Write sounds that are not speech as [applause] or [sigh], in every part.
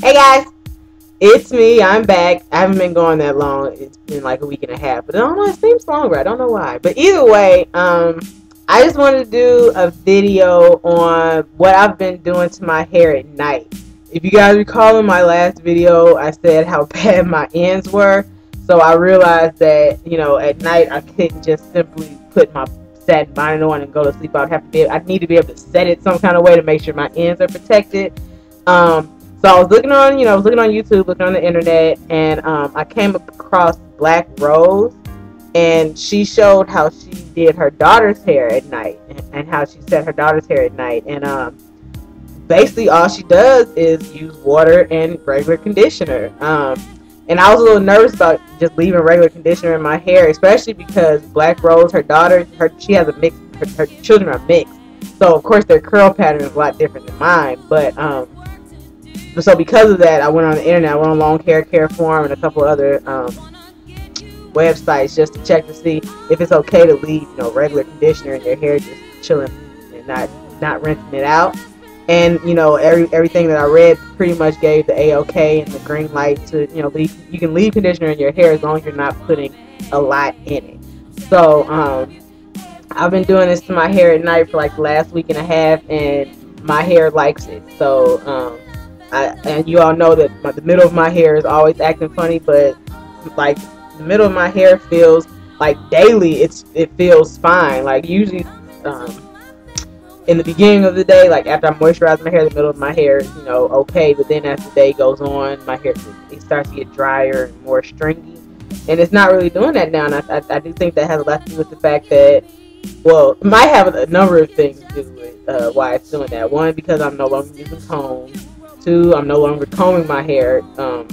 Hey guys, it's me. I'm back. I haven't been going that long. It's been like a week and a half, but I don't know. It seems longer. I don't know why. But either way, um, I just wanted to do a video on what I've been doing to my hair at night. If you guys recall in my last video, I said how [laughs] bad my ends were. So I realized that you know at night I couldn't just simply put my satin binder on and go to sleep. I'd have to be. I need to be able to set it some kind of way to make sure my ends are protected. Um, so I was looking on, you know, I was looking on YouTube, looking on the internet, and um, I came across Black Rose, and she showed how she did her daughter's hair at night, and, how she set her daughter's hair at night, and um, basically all she does is use water and regular conditioner. Um, and I was a little nervous about just leaving regular conditioner in my hair, especially because Black Rose, her daughter, her she has a mix. Her, her children are mixed, so of course their curl pattern is a lot different than mine. But um, so because of that, I went on the internet. I went on Long Hair Care Forum and a couple other um, websites just to check to see if it's okay to leave, you know, regular conditioner in your hair just chilling and not not rinsing it out. And you know, every everything that I read pretty much gave the a okay and the green light to you know leave. You can leave conditioner in your hair as long as you're not putting a lot in it. So um, I've been doing this to my hair at night for like last week and a half, and my hair likes it. So um, I, and you all know that my, the middle of my hair is always acting funny, but like the middle of my hair feels like daily it's it feels fine. Like usually um, in the beginning of the day, like after I moisturize my hair, the middle of my hair is you know okay, but then as the day goes on, my hair it starts to get drier and more stringy, and it's not really doing that now. And I, I, I do think that has a lot to do with the fact that well, it might have a number of things to do with uh, why it's doing that. One, because I'm no longer using combs. Two, I'm no longer combing my hair um,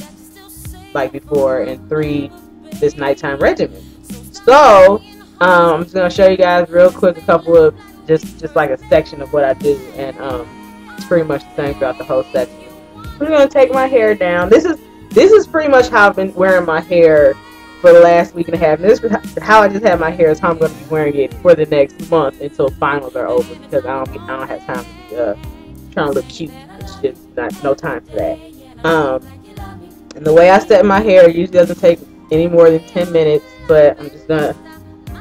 like before. And three, this nighttime regimen. So, um, I'm just gonna show you guys real quick a couple of just just like a section of what I do, and um, it's pretty much the same throughout the whole section. I'm gonna take my hair down. This is this is pretty much how I've been wearing my hair for the last week and a half. And this is how I just have my hair is how I'm gonna be wearing it for the next month until finals are over because I don't I don't have time to be uh, trying to look cute it's just not no time for that. Um, and the way I set my hair usually doesn't take any more than 10 minutes, but I'm just gonna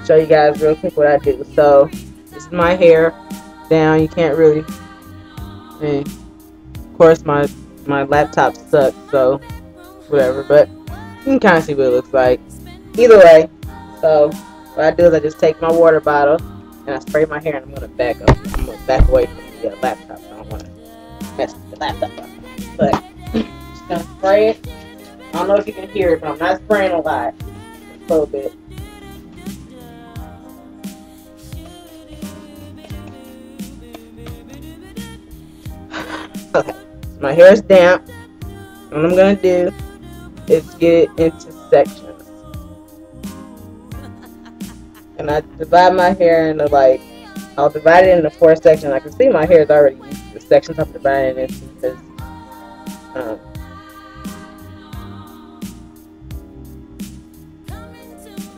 show you guys real quick what I do. So this is my hair down. You can't really. I mean, of course my my laptop sucks, so whatever. But you can kind of see what it looks like. Either way, so what I do is I just take my water bottle and I spray my hair, and I'm gonna back up. I'm gonna back away from uh, laptop. I don't want to mess with the laptop up. But just gonna spray it. I don't know if you can hear it, but I'm not spraying a lot. a little bit. Okay, my hair is damp. What I'm gonna do is get it into sections. And I divide my hair into like, I'll divide it into four sections. I can see my hair is already used the sections I'm dividing into because um,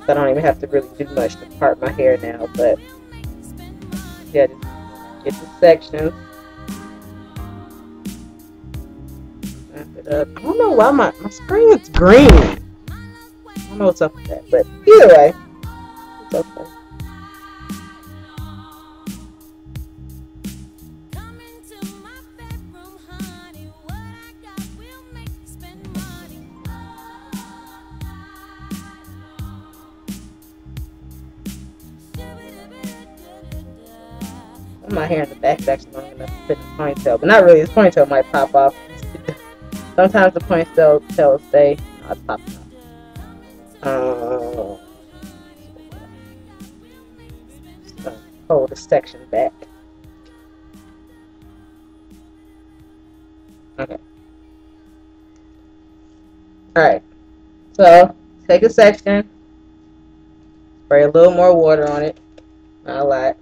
I don't even have to really do much to part my hair now, but yeah, get the sections. I don't know why my, my screen is green. I don't know what's up with that, but either way, it's okay. My hair in the back section long enough to fit the ponytail, but not really. This ponytail might pop off. [laughs] Sometimes the ponytail tail will stay. No, it's off. Uh, hold the section back. Okay. Alright. So, take a section. Spray a little more water on it. Not a lot.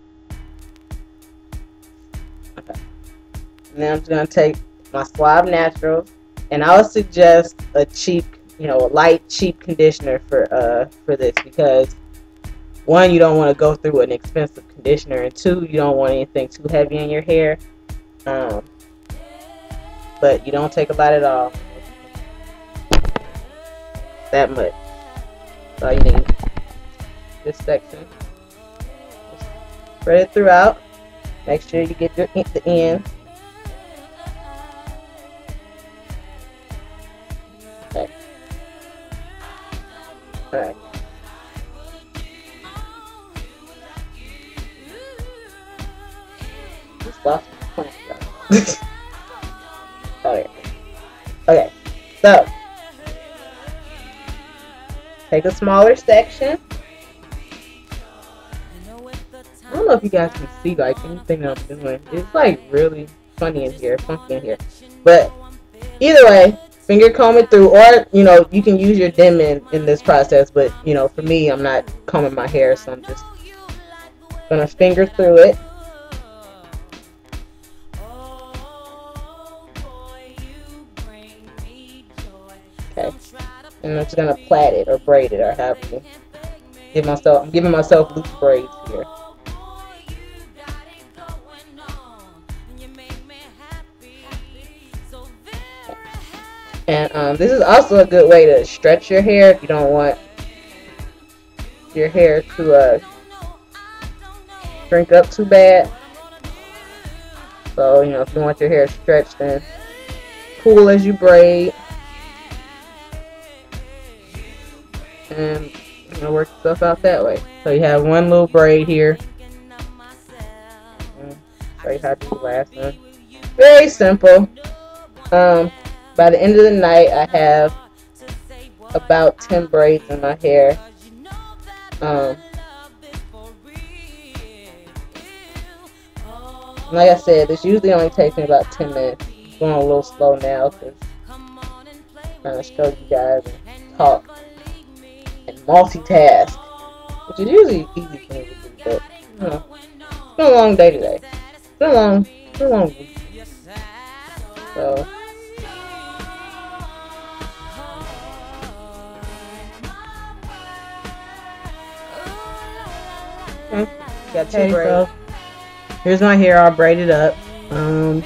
And then I'm just gonna take my Suave Naturals, and I would suggest a cheap, you know, a light, cheap conditioner for uh for this because one, you don't want to go through an expensive conditioner, and two, you don't want anything too heavy in your hair. Um, but you don't take a lot at all. That much. That's all you need. This section. spread it throughout. Make sure you get your, the end. Okay. So take a smaller section. I don't know if you guys can see like anything I'm doing. It's like really funny in here, funky in here. But either way, finger combing through, or you know, you can use your Denman in this process. But you know, for me, I'm not combing my hair, so I'm just gonna finger through it. Okay, and I'm just gonna plait it or braid it or have you give myself. I'm giving myself loose braids here. And um, this is also a good way to stretch your hair if you don't want your hair to uh, shrink up too bad. So, you know, if you want your hair stretched and cool as you braid. And you know, work stuff out that way. So you have one little braid here. Show you how to do the last one. Very simple. Um, by the end of the night, I have about 10 braids in my hair. Um, like I said, this usually only takes me about 10 minutes. I'm going a little slow now because I'm trying to show you guys and talk multitask, which is usually easy for me to do, but you know, it's been a long day today. It's been a long, it's been a long week. So. Okay. Got two okay, braids. So here's my hair all braided up. Um,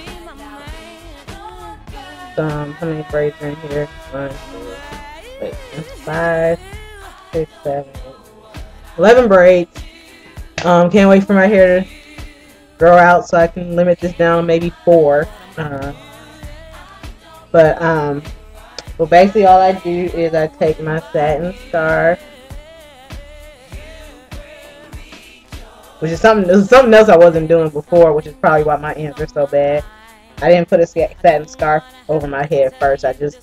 um, how many braids are in here? One, two, wait, five, six, seven, eight, eleven braids. Um, can't wait for my hair to grow out so I can limit this down maybe four. Uh, but um, well, basically all I do is I take my satin scarf which is something something else I wasn't doing before, which is probably why my ends are so bad. I didn't put a satin scarf over my head first. I just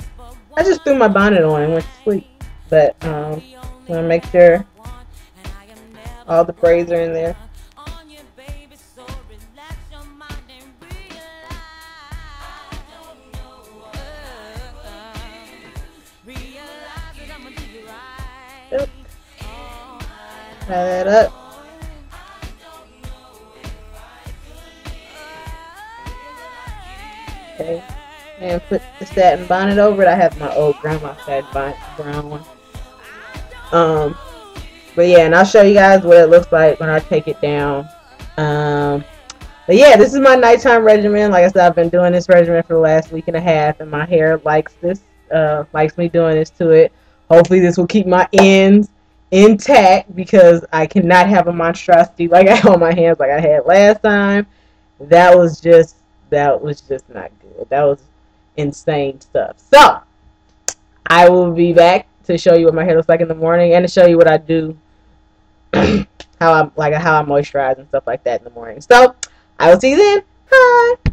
I just threw my bonnet on and went to sleep. But um, I'm gonna make sure all the braids are in there. Yep. Tie that up. Okay. And put the satin bonnet over it. I have my old grandma satin bonnet, brown one. Um, but yeah, and I'll show you guys what it looks like when I take it down. Um, but yeah, this is my nighttime regimen. Like I said, I've been doing this regimen for the last week and a half, and my hair likes this, uh, likes me doing this to it. Hopefully, this will keep my ends intact because I cannot have a monstrosity [laughs] like I on my hands like I had last time. That was just that was just not good. That was insane stuff. So I will be back to show you what my hair looks like in the morning and to show you what I do [clears throat] how I'm like how I moisturize and stuff like that in the morning. So I will see you then. Bye.